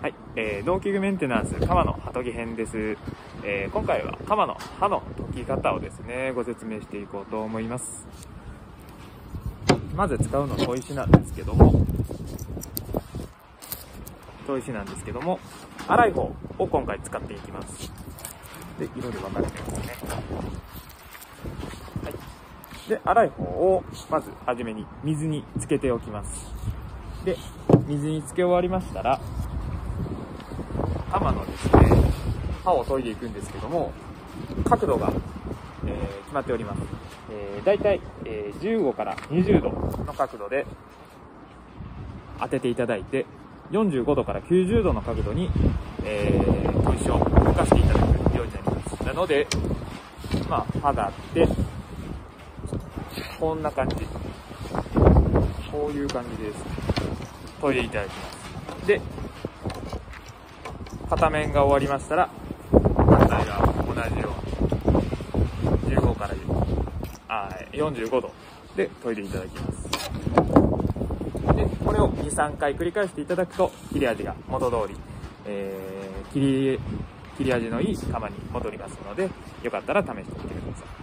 はい、えー、農機具メンテナンス鎌の刃研ぎ編です、えー今回は鎌の刃の研ぎ方をですねご説明していこうと思います。まず使うのは砥石なんですけども砥石なんですけども粗い方を今回使っていきます。で色で分かれてますね。はい。で粗い方をまずはじめに水につけておきます。で水につけ終わりましたら刃のですね刃を研いでいくんですけども角度が、えー決まっております、えー、大体、えー15から20度の角度で当てていただいて45度から90度の角度に、えー、砥石を動かしていただくようになります。なのでまあ刃があってこんな感じ。こういう感じです。研いでいただきます。で片面が終わりましたら反対側も同じように。15からあ45度。で研いでいただきます。でこれを23回繰り返していただくと切れ味が元通り、えー切り切り味のいい釜に戻りますのでよかったら試してみてください